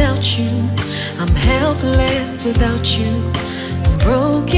you. I'm helpless without you. I'm broken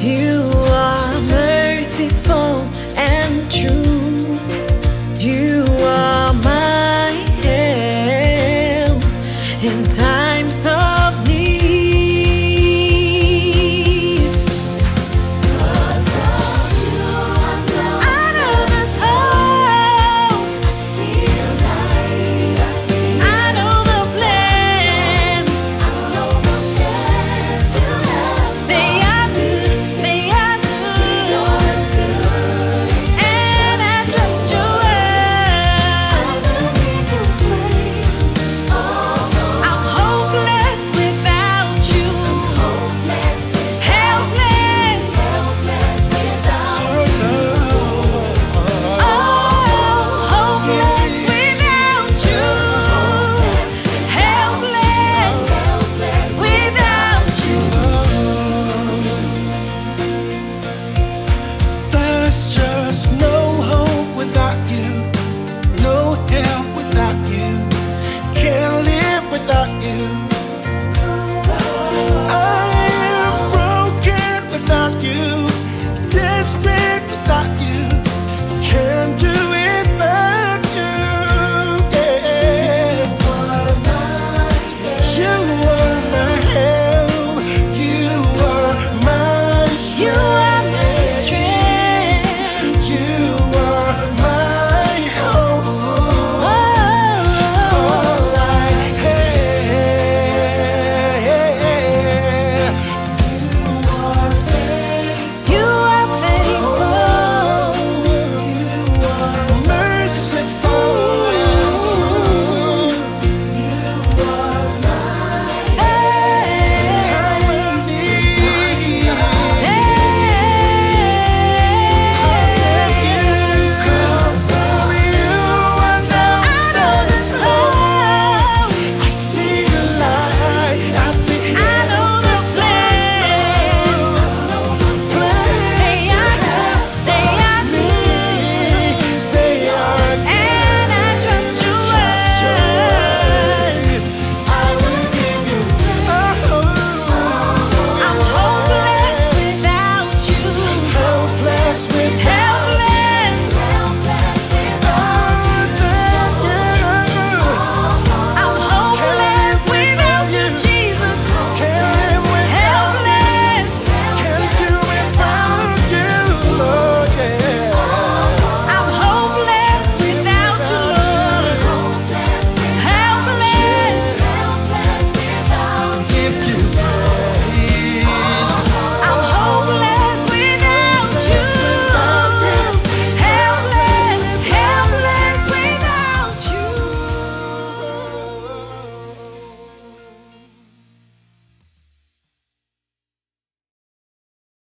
You are merciful.